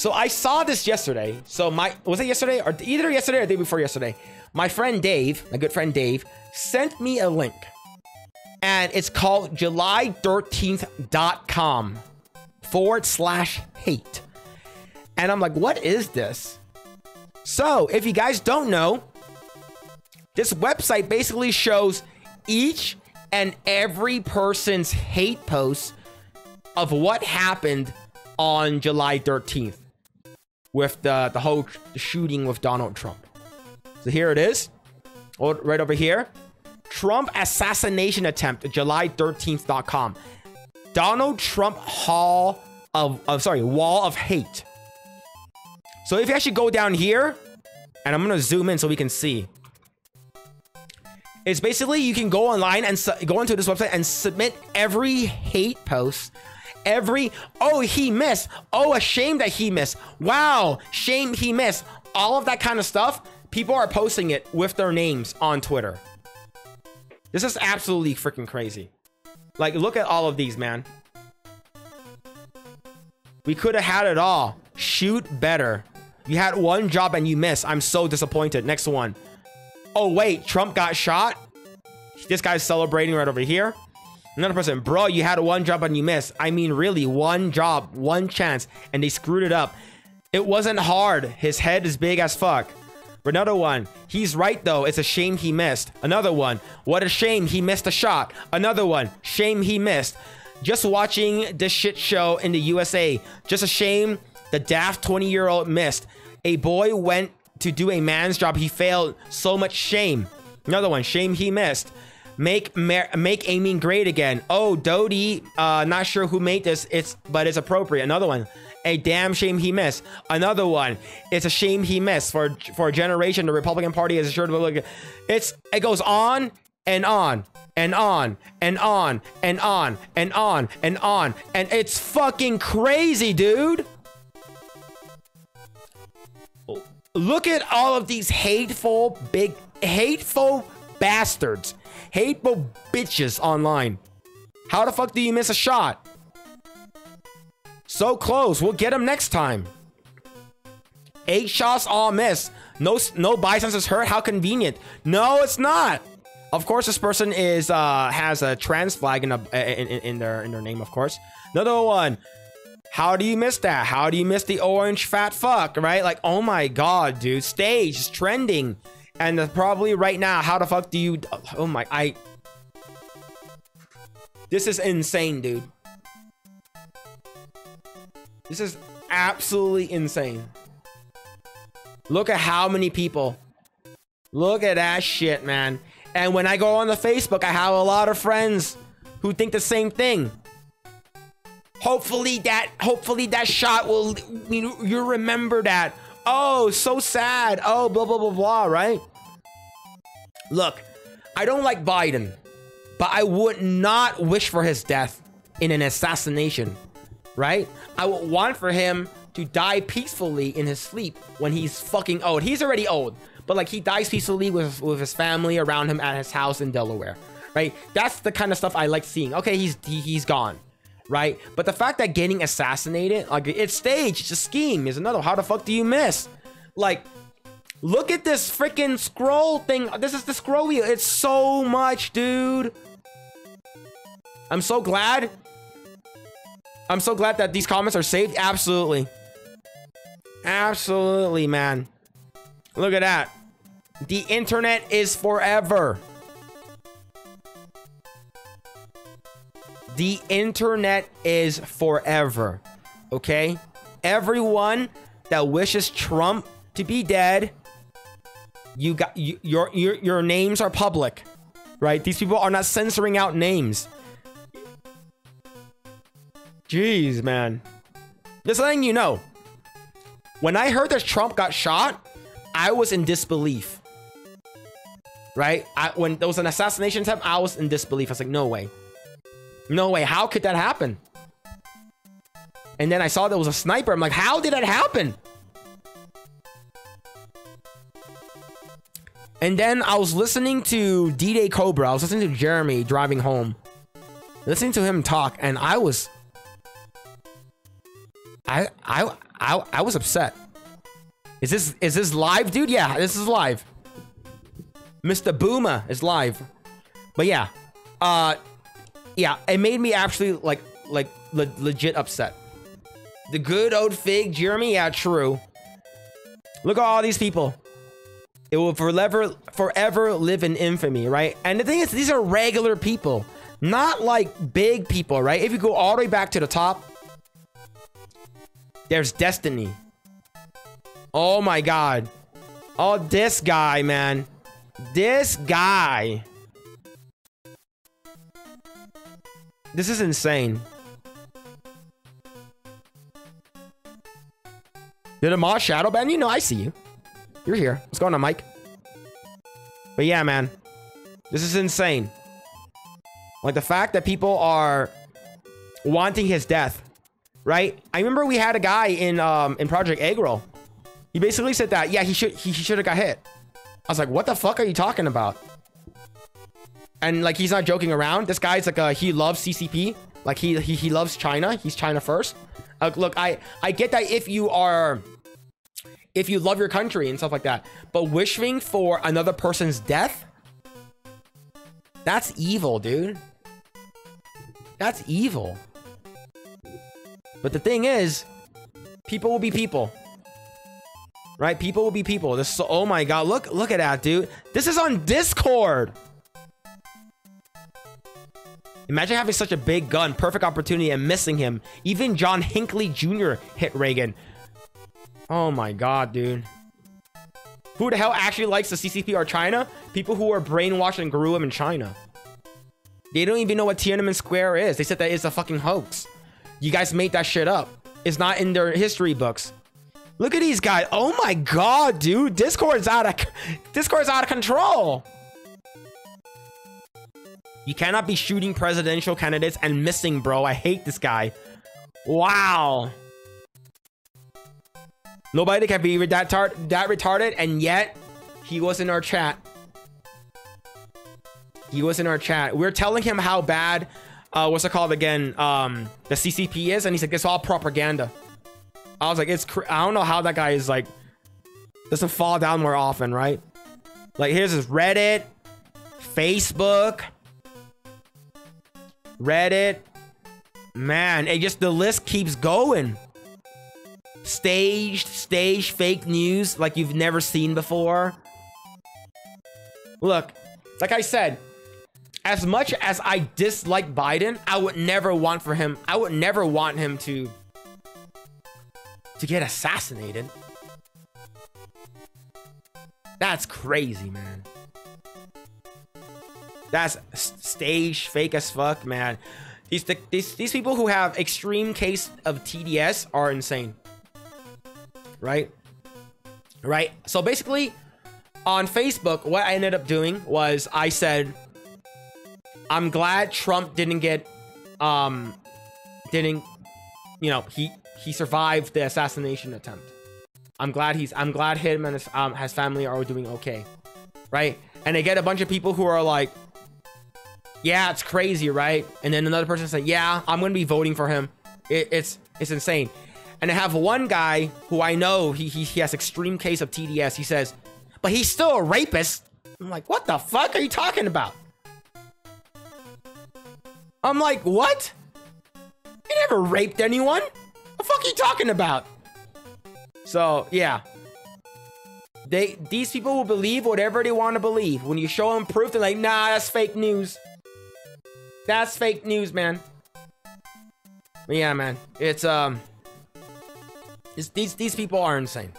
So I saw this yesterday. So my was it yesterday or either yesterday or the day before yesterday? My friend Dave, my good friend Dave, sent me a link. And it's called July13th.com forward slash hate. And I'm like, what is this? So if you guys don't know, this website basically shows each and every person's hate posts of what happened on July 13th with the, the whole shooting with Donald Trump. So here it is, right over here. Trump assassination attempt, July13th.com. Donald Trump Hall of, of, sorry, wall of hate. So if you actually go down here, and I'm gonna zoom in so we can see. It's basically you can go online and go into this website and submit every hate post every oh he missed. Oh a shame that he missed. Wow shame he missed. All of that kind of stuff people are posting it with their names on twitter. This is absolutely freaking crazy. Like look at all of these man. We could have had it all. Shoot better. You had one job and you missed. I'm so disappointed. Next one. Oh wait trump got shot? This guy's celebrating right over here Another person, bro, you had one job and you missed. I mean, really, one job, one chance, and they screwed it up. It wasn't hard. His head is big as fuck. Another one, he's right though. It's a shame he missed. Another one, what a shame he missed a shot. Another one, shame he missed. Just watching this shit show in the USA. Just a shame the daft 20 year old missed. A boy went to do a man's job. He failed. So much shame. Another one, shame he missed. Make make aiming great again. Oh, Doty, uh, not sure who made this. It's but it's appropriate. Another one. A damn shame he missed. Another one. It's a shame he missed. For for a generation, the Republican Party is assured of It's it goes on and on and on and on and on and on and on and it's fucking crazy, dude. Look at all of these hateful, big, hateful bastards hateful bitches online. How the fuck do you miss a shot? So close. We'll get him next time. Eight shots all miss. No, no is hurt. How convenient. No, it's not. Of course, this person is uh has a trans flag in, a, in, in their in their name. Of course. Another one. How do you miss that? How do you miss the orange fat fuck? Right? Like, oh my god, dude. Stage is trending. And probably right now, how the fuck do you... Oh my... I... This is insane, dude. This is absolutely insane. Look at how many people. Look at that shit, man. And when I go on the Facebook, I have a lot of friends who think the same thing. Hopefully that, hopefully that shot will, you, you remember that. Oh, so sad. Oh, blah, blah, blah, blah, right? Look, I don't like Biden, but I would not wish for his death in an assassination, right? I would want for him to die peacefully in his sleep when he's fucking old. He's already old, but like he dies peacefully with, with his family around him at his house in Delaware, right? That's the kind of stuff I like seeing. Okay, he's he, he's gone, right? But the fact that getting assassinated, like it's staged, it's a scheme, is another. How the fuck do you miss? Like Look at this freaking scroll thing. This is the scroll wheel. It's so much, dude. I'm so glad. I'm so glad that these comments are saved. Absolutely. Absolutely, man. Look at that. The internet is forever. The internet is forever. Okay? Everyone that wishes Trump to be dead you got you, your your your names are public, right? These people are not censoring out names. Jeez, man. Just letting you know. When I heard that Trump got shot, I was in disbelief. Right? I, when there was an assassination attempt, I was in disbelief. I was like, no way. No way. How could that happen? And then I saw there was a sniper. I'm like, how did that happen? And then I was listening to D-Day Cobra. I was listening to Jeremy driving home. Listening to him talk, and I was... I, I, I I was upset. Is this is this live, dude? Yeah, this is live. Mr. Boomer is live. But yeah, uh, yeah, it made me actually like like le legit upset. The good old fig, Jeremy. Yeah, true. Look at all these people. It will forever forever live in infamy, right? And the thing is, these are regular people, not like big people, right? If you go all the way back to the top, there's Destiny. Oh my god. Oh, this guy, man. This guy. This is insane. Did Amaz shadow ban you? No, I see you. You're here. What's going on, Mike? But yeah, man. This is insane. Like the fact that people are wanting his death, right? I remember we had a guy in um in Project Eggroll. He basically said that yeah he should he, he should have got hit. I was like, what the fuck are you talking about? And like he's not joking around. This guy's like a he loves CCP. Like he he, he loves China. He's China first. Look, I I get that if you are if you love your country and stuff like that, but wishing for another person's death, that's evil, dude. That's evil. But the thing is, people will be people. Right? People will be people. This so, oh my god, look look at that, dude. This is on Discord. Imagine having such a big gun, perfect opportunity, and missing him. Even John Hinckley Jr. hit Reagan. Oh my god, dude. Who the hell actually likes the CCP or China? People who are brainwashed and grew up in China. They don't even know what Tiananmen Square is. They said that it's a fucking hoax. You guys made that shit up. It's not in their history books. Look at these guys. Oh my god, dude. Discord's out of Discord's out of control. You cannot be shooting presidential candidates and missing, bro. I hate this guy. Wow. Nobody can be that, that retarded, and yet he was in our chat. He was in our chat. We are telling him how bad, uh, what's it called again? Um, the CCP is, and he's like, it's all propaganda. I was like, it's, I don't know how that guy is like, doesn't fall down more often, right? Like, here's his Reddit, Facebook, Reddit. Man, it just, the list keeps going staged, staged fake news like you've never seen before. Look, like I said, as much as I dislike Biden, I would never want for him, I would never want him to, to get assassinated. That's crazy, man. That's stage fake as fuck, man. These, these, these people who have extreme case of TDS are insane right? Right? So basically, on Facebook, what I ended up doing was I said, I'm glad Trump didn't get, um, didn't, you know, he, he survived the assassination attempt. I'm glad he's, I'm glad him and his, um, his family are doing okay. Right? And they get a bunch of people who are like, yeah, it's crazy, right? And then another person said, yeah, I'm going to be voting for him. It, it's, it's insane. And I have one guy who I know he, he, he has extreme case of TDS. He says, but he's still a rapist. I'm like, what the fuck are you talking about? I'm like, what? He never raped anyone. The fuck are you talking about? So, yeah. They These people will believe whatever they want to believe. When you show them proof, they're like, nah, that's fake news. That's fake news, man. But yeah, man. It's, um... These, these, these people are insane.